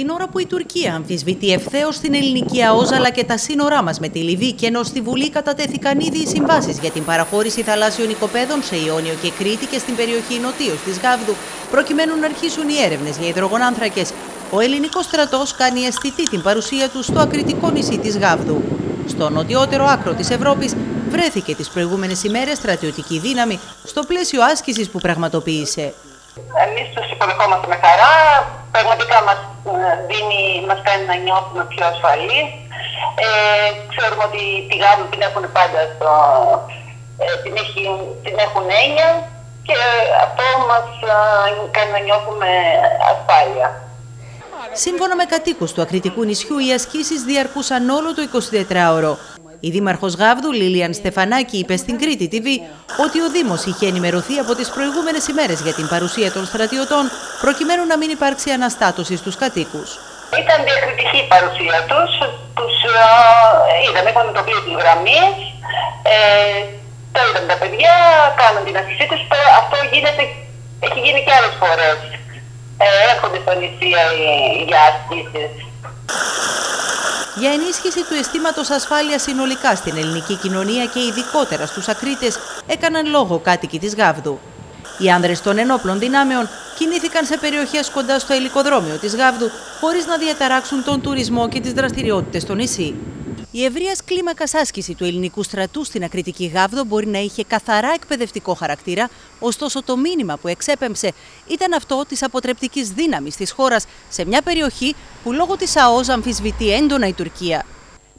Την ώρα που η Τουρκία αμφισβητεί ευθέως την ελληνική ΑΟΖ αλλά και τα σύνορά μας με τη Λιβύη και ενώ στη Βουλή κατατέθηκαν ήδη οι συμβάσεις για την παραχώρηση θαλάσσιων οικοπαίδων σε Ιόνιο και Κρήτη και στην περιοχή νοτίω της Γάβδου, προκειμένου να αρχίσουν οι έρευνες για υδρογονάνθρακες, ο ελληνικός στρατός κάνει αισθητή την παρουσία του στο ακριτικό νησί της Γάβδου. Στο νοτιότερο άκρο της Ευρώπης βρέθηκε τις προηγούμενες ημέρες στρατιωτική δύναμη στο πλαίσιο άσκησης που πραγματοποίησε. Εμείς τους υποδεχόμαστε με χαρά, πραγματικά μας, ε, δίνει, μας κάνει να νιώθουμε πιο ασφαλείς. Ε, ξέρουμε ότι τη γάμη την έχουν πάντα στο, ε, την, έχει, την έχουν έννοια και αυτό μας ε, κάνει να νιώθουμε ασφάλεια. Σύμφωνα με κατοίκους του Ακριτικού νησιού, οι ασκήσεις διαρκούσαν όλο το 24ωρο. Η Δήμαρχος Γάβδου, Λίλιαν Στεφανάκη, είπε στην Κρήτη TV ότι ο Δήμος είχε ενημερωθεί από τις προηγούμενες ημέρες για την παρουσία των στρατιωτών, προκειμένου να μην υπάρξει αναστάτωση στους κατοίκους. Ήταν διακριτική η παρουσία τους. Τους είδαμε, είχαμε το πλοίο της γραμμής. Ε, το είδαμε τα παιδιά, κάνουν την άσκησή τους. Αυτό γίνεται, έχει γίνει και άλλες φορές. Ε, έρχονται στο νησί για ασκήσει για ενίσχυση του αισθήματος ασφάλειας συνολικά στην ελληνική κοινωνία και ειδικότερα στους ακρίτες, έκαναν λόγο κάτοικοι της Γάβδου. Οι άνδρες των ενόπλων δυνάμεων κινήθηκαν σε περιοχές κοντά στο ελικοδρόμιο της Γάβδου χωρίς να διαταράξουν τον τουρισμό και τις δραστηριότητες στο νησί. Η ευρείας κλίμακας άσκηση του ελληνικού στρατού στην Ακριτική Γάβδο μπορεί να είχε καθαρά εκπαιδευτικό χαρακτήρα, ωστόσο το μήνυμα που εξέπεμψε ήταν αυτό της αποτρεπτικής δύναμης της χώρας σε μια περιοχή που λόγω της ΑΟΖ αμφισβητεί έντονα η Τουρκία.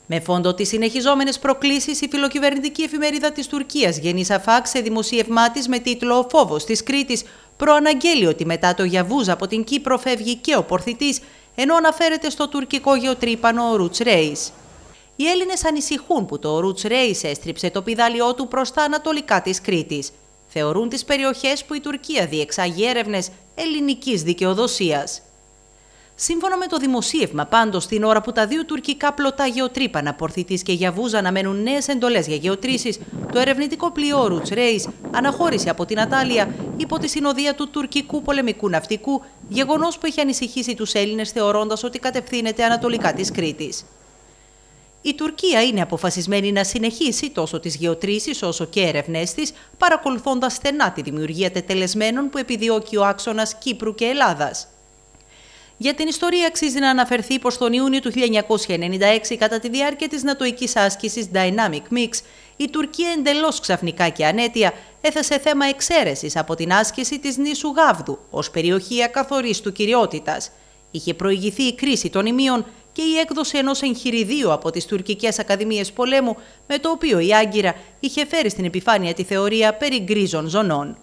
Με φόντο τις συνεχιζόμενες προκλήσεις, η φιλοκυβερνητική εφημερίδα της Τουρκίας Γενής Αφάκ σε δημοσίευμά της με τίτλο Ο φόβος της Κρήτης προαναγγέλει ότι μετά το Γιαβούζ από την Κύπρο φεύγει και ο Πορθητής, ενώ αναφέρεται στο τουρκικό γεωτρύπανο ο Ρούτ οι Έλληνες ανησυχούν που το Roots Race έστριψε το πιδάλιό του προς τα ανατολικά της Κρήτης. Θεωρούν τις περιοχές που η Τουρκία διεξάγει έρευνες ελληνικής δικαιοδοσίας. Σύμφωνα με το δημοσίευμα, πάντως, την ώρα που τα δύο τουρκικά πλωτά γεωτρύπανα Πορθητής και Γιαβούζα αναμένουν νέες εντολές για γεωτρήσεις, το ερευνητικό πλοίο Roots Race αναχώρησε από την Ατάλια υπό τη συνοδεία του τουρκικού πολεμικού ναυτικού, γεγονός που έχει ανησυχήσει τους Έλληνες θεωρώντας ότι κατευθύνεται ανατολικά της Κρήτης. Η Τουρκία είναι αποφασισμένη να συνεχίσει τόσο τις γεωτρήσεις όσο και έρευνές της, παρακολουθώντας στενά τη δημιουργία τετελεσμένων που επιδιώκει ο άξονας Κύπρου και Ελλάδας. Για την ιστορία αξίζει να αναφερθεί πως τον Ιούνιο του 1996, κατά τη διάρκεια της νατοικής άσκησης Dynamic Mix, η Τουρκία εντελώς ξαφνικά και ανέτεια έθεσε θέμα εξαίρεσης από την άσκηση της νήσου Γάβδου ως περιοχή ακαθορίστου κυριότητας. Είχε προηγηθεί η κρίση των ημείων και η έκδοση ενός εγχειριδίου από τις τουρκικές ακαδημίες πολέμου, με το οποίο η Άγκυρα είχε φέρει στην επιφάνεια τη θεωρία περί γκρίζων ζωνών.